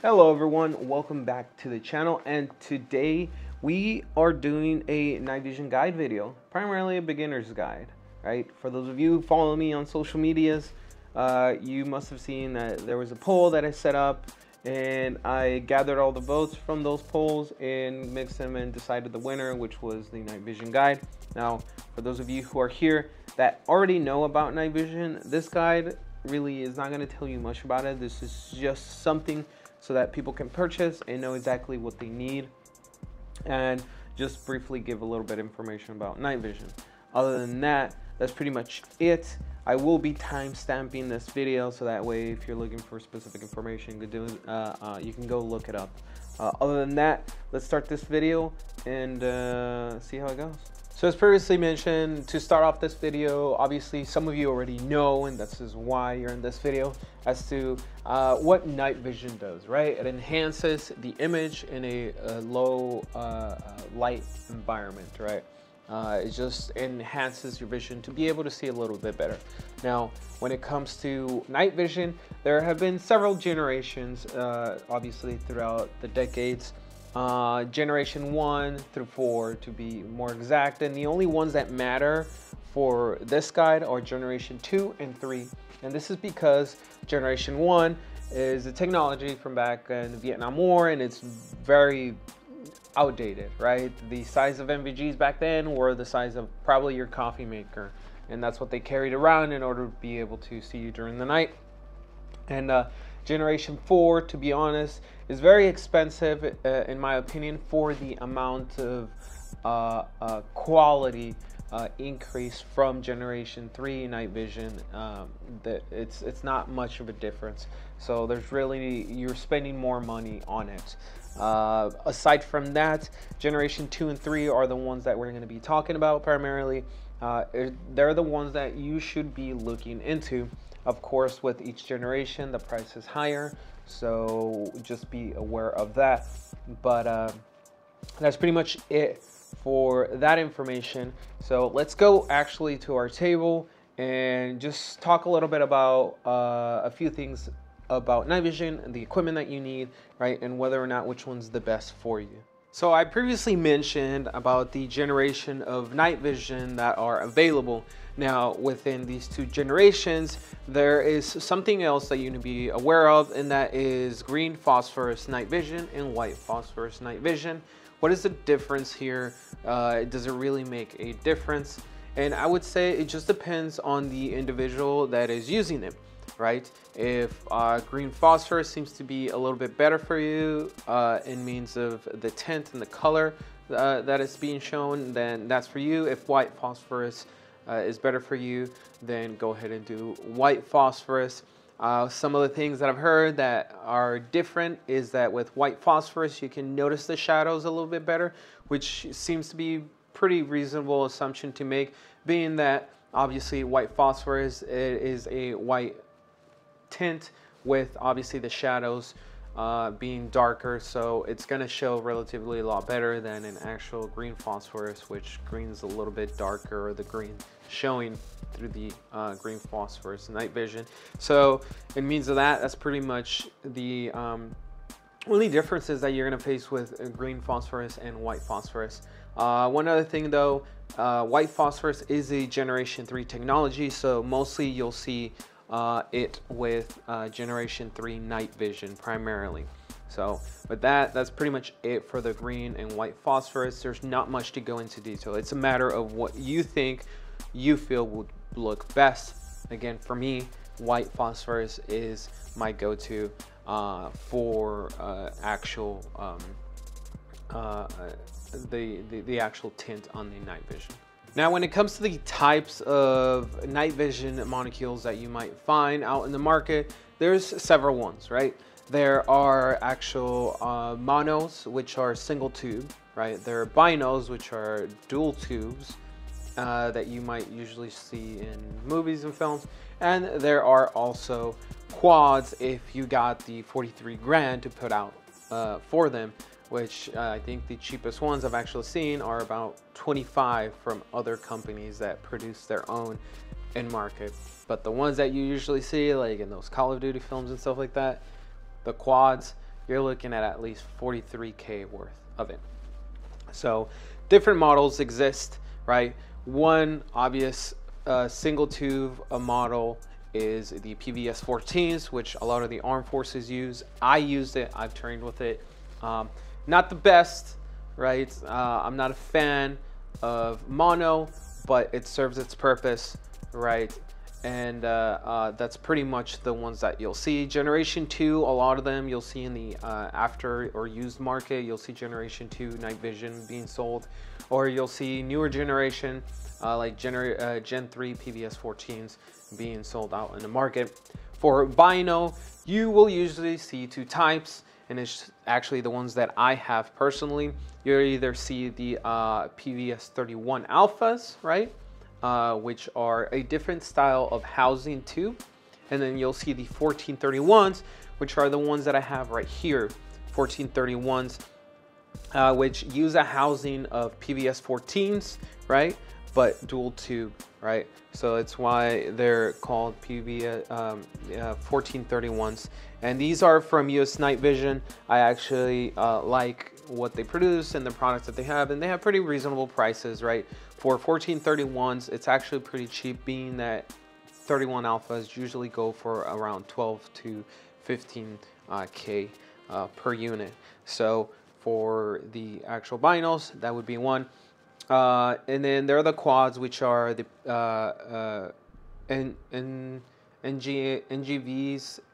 Hello everyone, welcome back to the channel and today we are doing a night vision guide video, primarily a beginner's guide, right? For those of you who follow me on social medias, uh, you must have seen that there was a poll that I set up and I gathered all the votes from those polls and mixed them and decided the winner, which was the night vision guide. Now, for those of you who are here that already know about night vision, this guide really is not going to tell you much about it. This is just something so that people can purchase and know exactly what they need. And just briefly give a little bit of information about night vision. Other than that, that's pretty much it. I will be time stamping this video so that way if you're looking for specific information, you can, do, uh, uh, you can go look it up. Uh, other than that, let's start this video and uh, see how it goes. So as previously mentioned, to start off this video, obviously some of you already know, and this is why you're in this video, as to uh, what night vision does, right? It enhances the image in a, a low uh, uh, light environment, right? Uh, it just enhances your vision to be able to see a little bit better. Now, when it comes to night vision, there have been several generations, uh, obviously throughout the decades, uh, generation one through four to be more exact. And the only ones that matter for this guide are generation two and three. And this is because generation one is a technology from back in the Vietnam War and it's very outdated, right? The size of NVGs back then were the size of probably your coffee maker. And that's what they carried around in order to be able to see you during the night. And uh, Generation 4, to be honest, is very expensive, uh, in my opinion, for the amount of uh, uh quality uh, increase from Generation 3 night vision. Um, that it's it's not much of a difference. So there's really you're spending more money on it. Uh, aside from that, Generation 2 and 3 are the ones that we're going to be talking about primarily. Uh, they're the ones that you should be looking into. Of course, with each generation, the price is higher, so just be aware of that. But uh, that's pretty much it for that information. So let's go actually to our table and just talk a little bit about uh, a few things about night vision and the equipment that you need, right? And whether or not which one's the best for you. So I previously mentioned about the generation of night vision that are available. Now within these two generations, there is something else that you need to be aware of and that is green phosphorus night vision and white phosphorus night vision. What is the difference here? Uh, does it really make a difference? And I would say it just depends on the individual that is using it right? If uh, green phosphorus seems to be a little bit better for you uh, in means of the tint and the color uh, that is being shown, then that's for you. If white phosphorus uh, is better for you, then go ahead and do white phosphorus. Uh, some of the things that I've heard that are different is that with white phosphorus, you can notice the shadows a little bit better, which seems to be pretty reasonable assumption to make, being that obviously white phosphorus is a white tint with obviously the shadows uh, being darker so it's going to show relatively a lot better than an actual green phosphorus which green is a little bit darker or the green showing through the uh, green phosphorus night vision so it means of that that's pretty much the um, only differences that you're going to face with green phosphorus and white phosphorus uh, one other thing though uh, white phosphorus is a generation 3 technology so mostly you'll see uh, it with uh, Generation 3 night vision primarily. So with that, that's pretty much it for the green and white phosphorus. There's not much to go into detail. It's a matter of what you think you feel would look best. Again, for me, white phosphorus is my go-to uh, for uh, actual um, uh, the, the, the actual tint on the night vision. Now, when it comes to the types of night vision monocules that you might find out in the market, there's several ones, right? There are actual uh, monos, which are single tube, right? There are binos, which are dual tubes uh, that you might usually see in movies and films. And there are also quads if you got the 43 grand to put out uh, for them which uh, I think the cheapest ones I've actually seen are about 25 from other companies that produce their own in market. But the ones that you usually see, like in those Call of Duty films and stuff like that, the quads, you're looking at at least 43k worth of it. So different models exist, right? One obvious uh, single tube model is the PVS 14s, which a lot of the armed forces use. I used it, I've trained with it. Um, not the best, right? Uh, I'm not a fan of mono, but it serves its purpose, right? And uh, uh, that's pretty much the ones that you'll see. Generation 2, a lot of them you'll see in the uh, after or used market. You'll see Generation 2 night vision being sold, or you'll see newer generation uh, like Gener uh, Gen 3 PVS 14s being sold out in the market. For Bino, you will usually see two types, and it's actually the ones that I have personally. You'll either see the uh, PVS 31 Alphas, right? Uh, which are a different style of housing too. And then you'll see the 1431s, which are the ones that I have right here. 1431s, uh, which use a housing of PVS 14s, right? but dual tube, right? So it's why they're called PV um, uh, 1431s. And these are from US Night Vision. I actually uh, like what they produce and the products that they have, and they have pretty reasonable prices, right? For 1431s, it's actually pretty cheap, being that 31 alphas usually go for around 12 to 15 uh, K uh, per unit. So for the actual binos, that would be one. Uh, and then there are the quads, which are the uh, uh, NGVs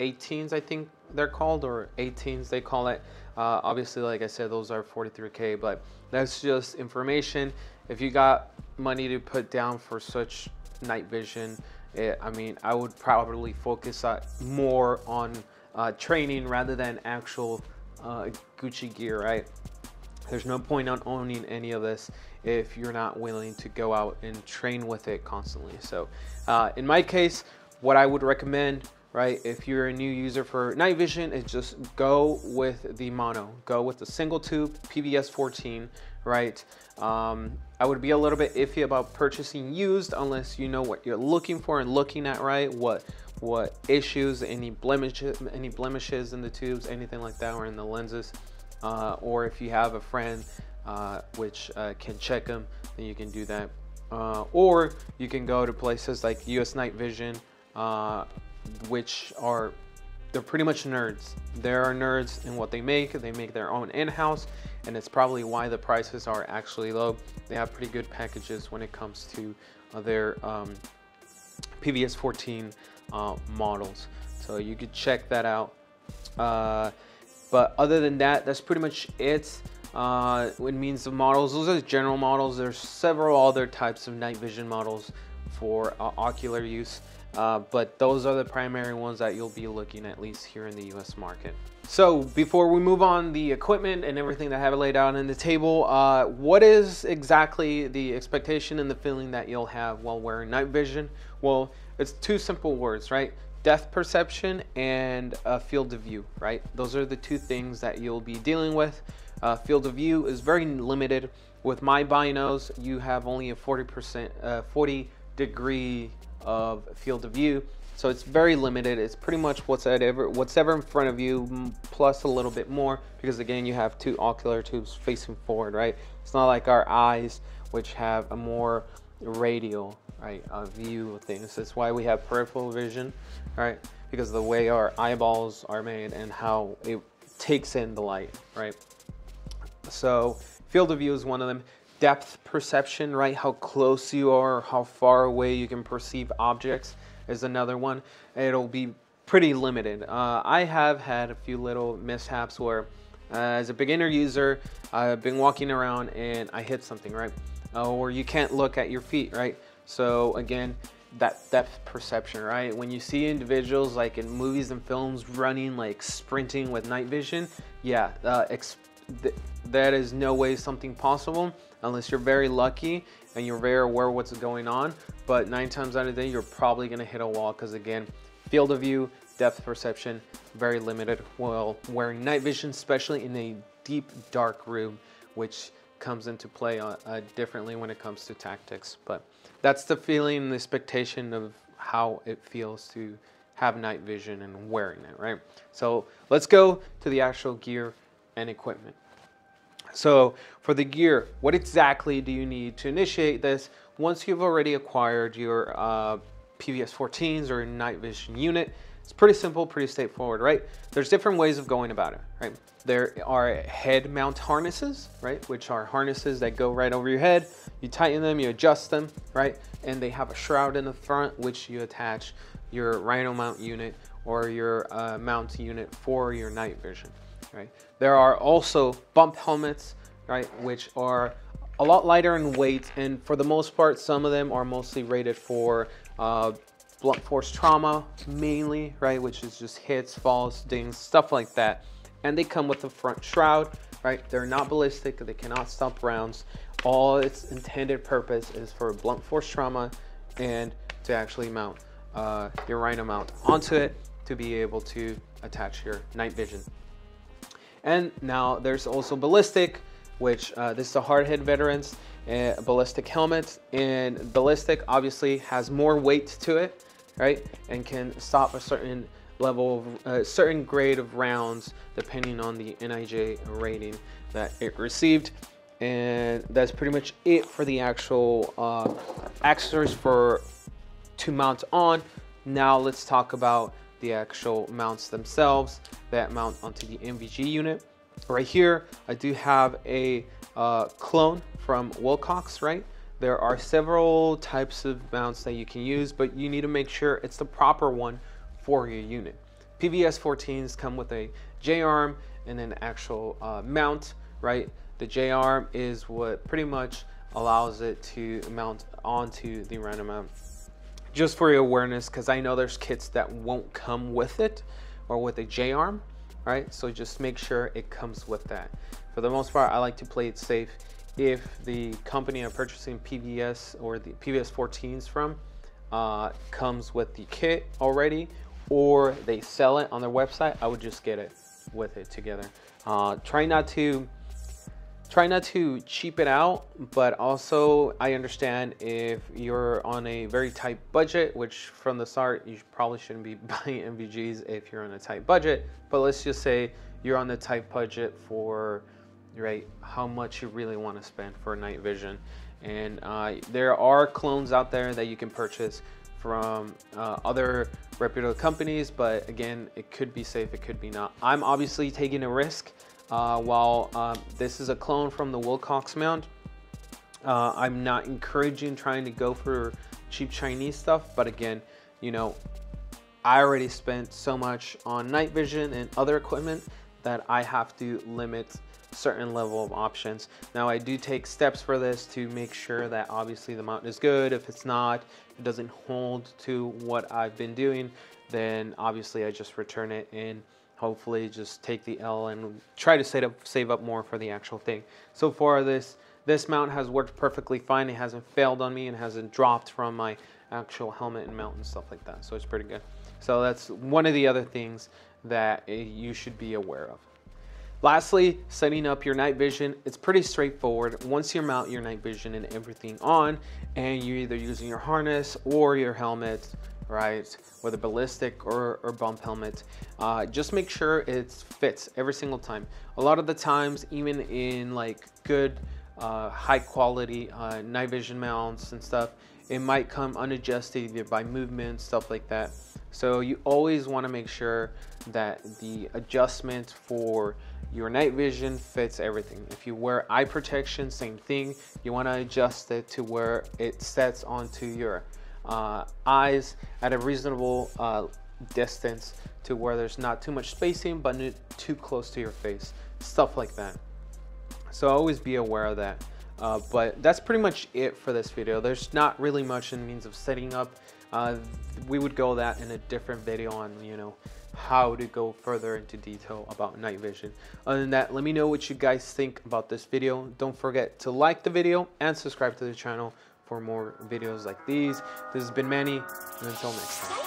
18s, I think they're called, or 18s they call it. Uh, obviously, like I said, those are 43K, but that's just information. If you got money to put down for such night vision, it, I mean, I would probably focus more on uh, training rather than actual uh, Gucci gear, right? There's no point on owning any of this if you're not willing to go out and train with it constantly. So uh, in my case, what I would recommend, right, if you're a new user for night vision is just go with the mono, go with the single tube PVS 14, right? Um, I would be a little bit iffy about purchasing used unless you know what you're looking for and looking at, right? What what issues, any blemishes, any blemishes in the tubes, anything like that, or in the lenses uh, or if you have a friend uh, which uh, can check them, then you can do that. Uh, or you can go to places like US Night Vision, uh, which are they're pretty much nerds. There are nerds in what they make. They make their own in-house, and it's probably why the prices are actually low. They have pretty good packages when it comes to uh, their um, PVS 14 models. So you could check that out. But other than that, that's pretty much it. Uh, it means the models, those are general models. There's several other types of night vision models for uh, ocular use. Uh, but those are the primary ones that you'll be looking at least here in the US market. So before we move on the equipment and everything that I have laid out in the table, uh, what is exactly the expectation and the feeling that you'll have while wearing night vision? Well, it's two simple words, right? depth perception and uh, field of view, right? Those are the two things that you'll be dealing with. Uh, field of view is very limited. With my binos, you have only a 40%, uh, 40 degree of field of view. So it's very limited. It's pretty much what's ever, what's ever in front of you plus a little bit more because again, you have two ocular tubes facing forward, right? It's not like our eyes, which have a more radial right a view of things that's why we have peripheral vision right because the way our eyeballs are made and how it takes in the light right so field of view is one of them depth perception right? How close you are how far away you can perceive objects is another one. It'll be pretty limited. Uh, i have had a few little mishaps where uh, as a beginner user i've been walking around and i hit something right? Uh, or you can't look at your feet, right? So again, that depth perception, right? When you see individuals like in movies and films running, like sprinting with night vision, yeah, uh, th that is no way something possible unless you're very lucky and you're very aware of what's going on. But nine times out of ten, you're probably gonna hit a wall because again, field of view, depth perception, very limited. While wearing night vision, especially in a deep dark room, which comes into play uh, uh, differently when it comes to tactics. But that's the feeling the expectation of how it feels to have night vision and wearing it, right? So let's go to the actual gear and equipment. So for the gear, what exactly do you need to initiate this? Once you've already acquired your uh, PVS 14s or night vision unit, it's pretty simple, pretty straightforward, right? There's different ways of going about it, right? There are head mount harnesses, right? Which are harnesses that go right over your head. You tighten them, you adjust them, right? And they have a shroud in the front, which you attach your rhino mount unit or your uh, mount unit for your night vision, right? There are also bump helmets, right? Which are a lot lighter in weight. And for the most part, some of them are mostly rated for uh, blunt force trauma mainly, right? Which is just hits, falls, dings, stuff like that. And they come with a front shroud, right? They're not ballistic, they cannot stop rounds. All its intended purpose is for blunt force trauma and to actually mount uh, your rhino mount onto it to be able to attach your night vision. And now there's also ballistic, which uh, this is a hardhead veterans uh, ballistic helmet and ballistic obviously has more weight to it right? And can stop a certain level of a uh, certain grade of rounds depending on the NIJ rating that it received. And that's pretty much it for the actual uh, accessories for to mount on. Now let's talk about the actual mounts themselves that mount onto the NVG unit. Right here, I do have a uh, clone from Wilcox, right? There are several types of mounts that you can use, but you need to make sure it's the proper one for your unit. PVS 14s come with a J-arm and an actual uh, mount, right? The J-arm is what pretty much allows it to mount onto the random mount. Just for your awareness, because I know there's kits that won't come with it or with a J-arm, right? So just make sure it comes with that. For the most part, I like to play it safe if the company I'm purchasing PVS or the PVS 14s from uh, comes with the kit already or they sell it on their website, I would just get it with it together. Uh, try not to try not to cheap it out, but also I understand if you're on a very tight budget, which from the start you probably shouldn't be buying NVGs if you're on a tight budget. But let's just say you're on the tight budget for right? How much you really want to spend for night vision. And uh, there are clones out there that you can purchase from uh, other reputable companies, but again, it could be safe, it could be not. I'm obviously taking a risk. Uh, while um, this is a clone from the Wilcox mount, uh, I'm not encouraging trying to go for cheap Chinese stuff, but again, you know, I already spent so much on night vision and other equipment that I have to limit certain level of options. Now I do take steps for this to make sure that obviously the mount is good. If it's not, it doesn't hold to what I've been doing, then obviously I just return it and hopefully just take the L and try to save up, save up more for the actual thing. So far this, this mount has worked perfectly fine. It hasn't failed on me and hasn't dropped from my actual helmet and mount and stuff like that. So it's pretty good. So that's one of the other things that eh, you should be aware of. Lastly, setting up your night vision. It's pretty straightforward. Once you mount your night vision and everything on, and you're either using your harness or your helmet, right, whether ballistic or, or bump helmet, uh, just make sure it fits every single time. A lot of the times, even in like good, uh, high quality uh, night vision mounts and stuff, it might come unadjusted by movement, stuff like that. So you always want to make sure that the adjustment for your night vision fits everything. If you wear eye protection, same thing. You want to adjust it to where it sets onto your uh, eyes at a reasonable uh, distance to where there's not too much spacing but not too close to your face. Stuff like that. So always be aware of that. Uh, but that's pretty much it for this video. There's not really much in means of setting up. Uh, we would go that in a different video on, you know, how to go further into detail about night vision. Other than that, let me know what you guys think about this video. Don't forget to like the video and subscribe to the channel for more videos like these. This has been Manny, and until next time.